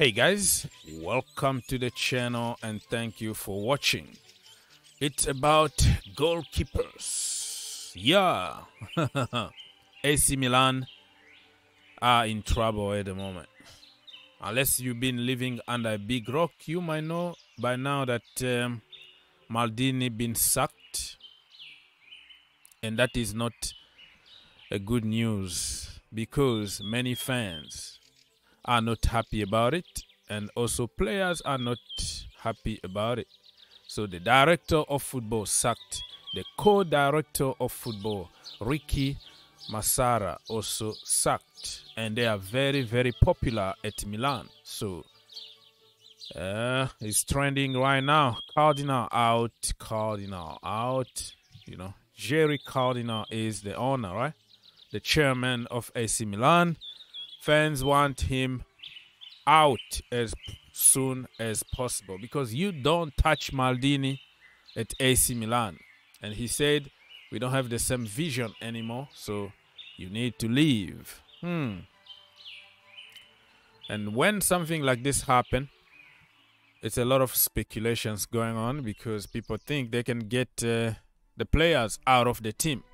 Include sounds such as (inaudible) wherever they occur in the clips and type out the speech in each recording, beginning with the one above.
Hey guys, welcome to the channel and thank you for watching. It's about goalkeepers. Yeah. (laughs) AC Milan are in trouble at the moment. Unless you've been living under a big rock, you might know by now that um, Maldini been sacked. And that is not a good news because many fans are not happy about it and also players are not happy about it. So the director of football sacked the co-director of football, Ricky Massara, also sacked, and they are very, very popular at Milan. So uh, it's trending right now. Cardinal out, Cardinal out. You know, Gerry Cardinale is the owner, right? The chairman of AC Milan. Fans want him out as soon as possible because you don't touch Maldini at AC Milan. And he said, We don't have the same vision anymore, so you need to leave. Hmm. And when something like this happen, it's a lot of speculations going on because people think they can get uh, the players out of the team.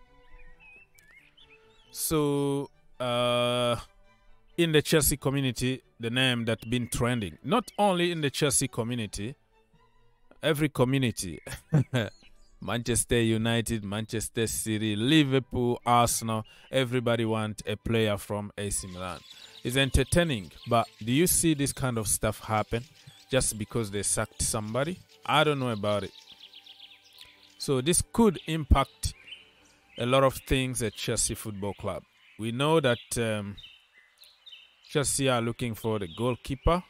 So, uh, in the Chelsea community, the name that's been trending, not only in the Chelsea community, every community, (laughs) Manchester United, Manchester City, Liverpool, Arsenal, everybody want a player from AC Milan. It's entertaining, but do you see this kind of stuff happen just because they sacked somebody? I don't know about it. So this could impact a lot of things at Chelsea Football Club. We know that um, Chelsea are looking for the goalkeeper.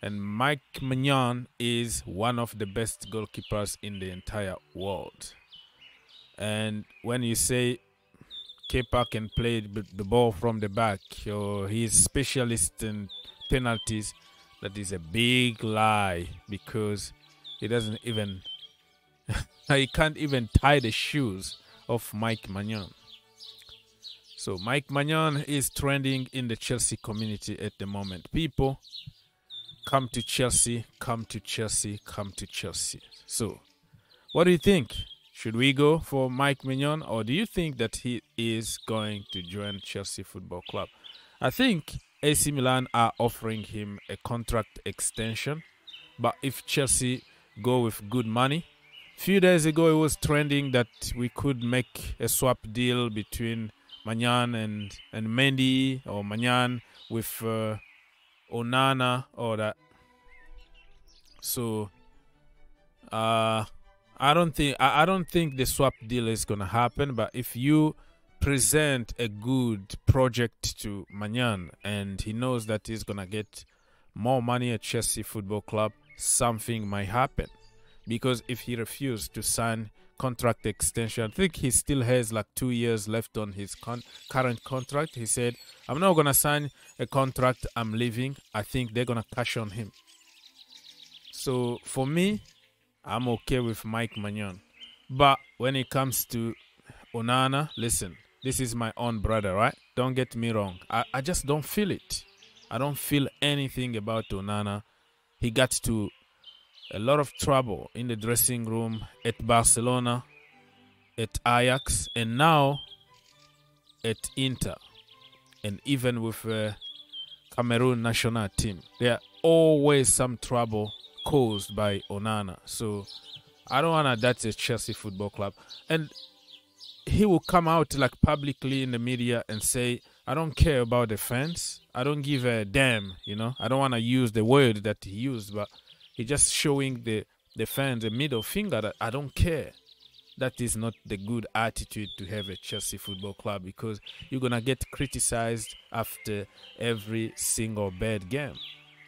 And Mike Maignan is one of the best goalkeepers in the entire world. And when you say Kepa can play the ball from the back or he's specialist in penalties, that is a big lie because he doesn't even (laughs) he can't even tie the shoes of Mike Maignan. So Mike Maignan is trending in the Chelsea community at the moment. People come to Chelsea, come to Chelsea, come to Chelsea. So what do you think? Should we go for Mike Maignan or do you think that he is going to join Chelsea Football Club? I think AC Milan are offering him a contract extension, but if Chelsea go with good money, a few days ago it was trending that we could make a swap deal between Maignan and and Mendy or Maignan with uh, Onana or that. So uh I don't think I, I don't think the swap deal is gonna happen, but if you present a good project to Maignan and he knows that he's gonna get more money at Chelsea Football Club, something might happen. Because if he refused to sign contract extension. I think he still has like two years left on his con- current contract. He said, I'm not going to sign a contract, I'm leaving. I think they're going to cash on him. So for me, I'm okay with Mike Maignan. But when it comes to Onana, listen, this is my own brother, right? Don't get me wrong. I, I just don't feel it. I don't feel anything about Onana. He got to a lot of trouble in the dressing room at Barcelona, at Ajax, and now at Inter, and even with the Cameroon national team. There are always some trouble caused by Onana. So I don't want to that's a Chelsea football club. And he will come out like publicly in the media and say, I don't care about the fans. I don't give a damn, you know. I don't want to use the word that he used, but He's just showing the, the fans a middle finger that I don't care. That is not the good attitude to have at Chelsea Football Club because you're going to get criticized after every single bad game.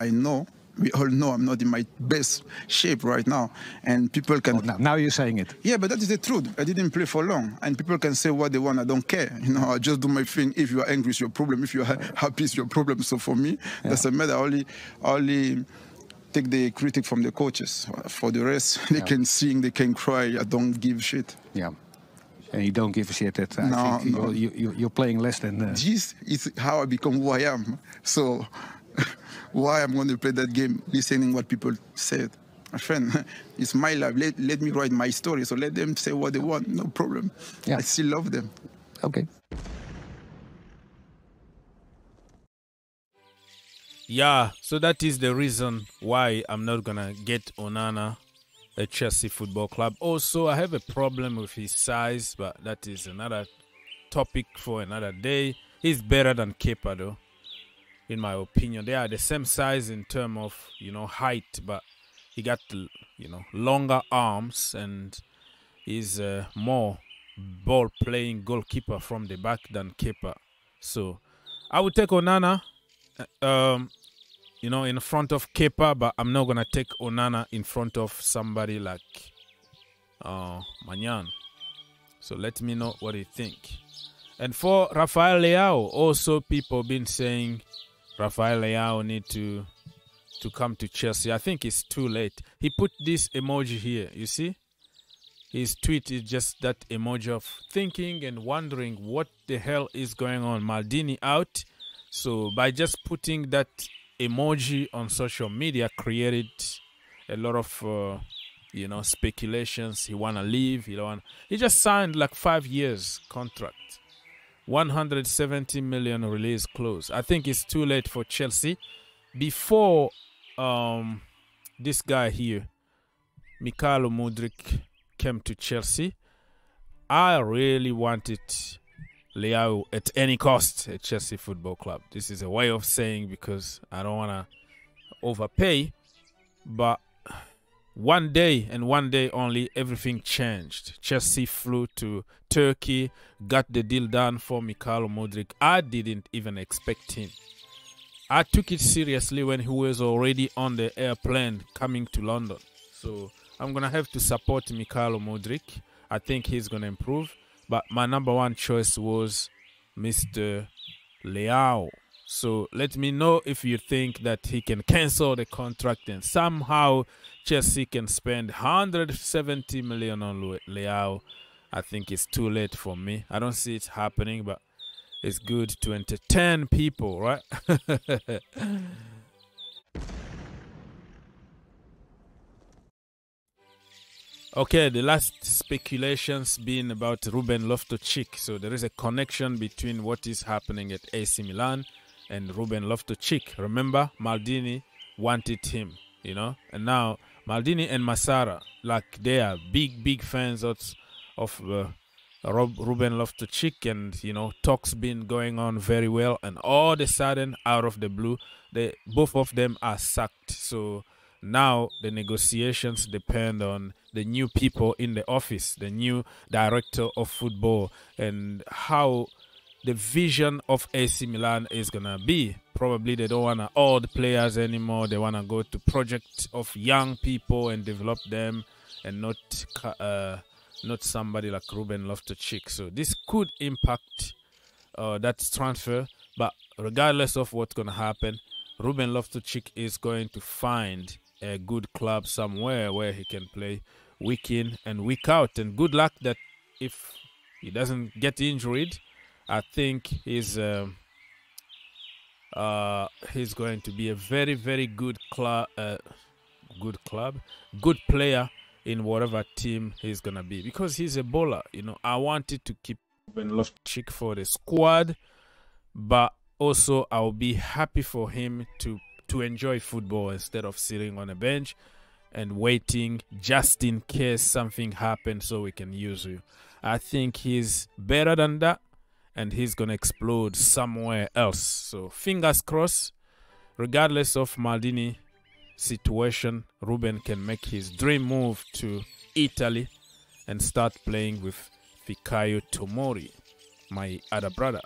I know we all know I'm not in my best shape right now, and people can. Oh, now, now, you're saying it. Yeah, but that is the truth. I didn't play for long, and people can say what they want. I don't care. You know, I just do my thing. If you are angry, it's your problem. If you are happy, it's your problem. So for me, yeah. that's a matter. Only, only take the critic from the coaches. For the rest, (laughs) they yeah. can sing, they can cry. I don't give shit. Yeah. And you don't give a shit that uh, no, I think no. You're, you, are playing less than. Uh... This is how I become who I am. So (laughs) why I'm going to play that game listening what people said. My friend, (laughs) it's my life. Let, let me write my story. So let them say what they want. No problem. Yeah. I still love them. Okay. Yeah, so that is the reason why I'm not gonna get Onana at Chelsea Football Club. Also, I have a problem with his size, but that is another topic for another day. He's better than Kepa though, in my opinion. They are the same size in terms of you know height, but he got you know longer arms and is uh, more ball playing goalkeeper from the back than Kepa. So I would take Onana. uh, Um, you know, in front of Kepa, but I'm not gonna take Onana in front of somebody like uh Maignan. So let me know what you think. And for Rafael Leao, also people been saying Rafael Leao need to to come to Chelsea. I think it's too late. He put this emoji here. You see, his tweet is just that emoji of thinking and wondering what the hell is going on. Maldini out. So by just putting that emoji on social media created a lot of uh, you know speculations. He want to leave he want he just signed like 5 years contract. 170 million release clause i think it's too late for chelsea. Before um this guy here Mykhailo Mudryk came to Chelsea I really wanted Leao at any cost at Chelsea Football Club. This is a way of saying because I don't want to overpay, but one day and one day only, everything changed. Chelsea flew to Turkey, got the deal done for Mykhailo Mudryk. I didn't even expect him. I took it seriously when he was already on the airplane coming to London. So I'm gonna have to support Mykhailo Mudryk. I think he's gonna improve. But my number one choice was Mr. Leao. So let me know if you think that he can cancel the contract and somehow Chelsea can spend 170 million on Leao. I think it's too late for me. I don't see it happening, but it's good to entertain people, right? (laughs) Okay, the last speculations being about Ruben Loftus-Cheek. So there is a connection between what is happening at AC Milan and Ruben Loftus-Cheek. Remember, Maldini wanted him, you know, and now Maldini and Massara, like they are big, big fans of of uh, Rob, Ruben Loftus-Cheek, and you know, talks been going on very well, and all of a sudden, out of the blue, they both of them are sacked. So now the negotiations depend on the new people in the office, the new director of football, and how the vision of AC Milan is gonna be. Probably they don't wanna old players anymore. They wanna go to project of young people and develop them, and not uh, not somebody like Ruben Loftus-Cheek. So this could impact uh, that transfer. But regardless of what's gonna happen, Ruben Loftus-Cheek is going to find a good club somewhere where he can play week in and week out. And good luck that if he doesn't get injured, I think he's um, uh, he's going to be a very very good club, uh, good club, good player in whatever team he's gonna be because he's a bowler. You know, I wanted to keep Ruben Loftus-Cheek for the squad, but also I'll be happy for him to to enjoy football instead of sitting on a bench and waiting just in case something happens so we can use you. I think he's better than that and he's going to explode somewhere else. So fingers crossed, regardless of Maldini situation, Ruben can make his dream move to Italy and start playing with Fikayo Tomori, my other brother.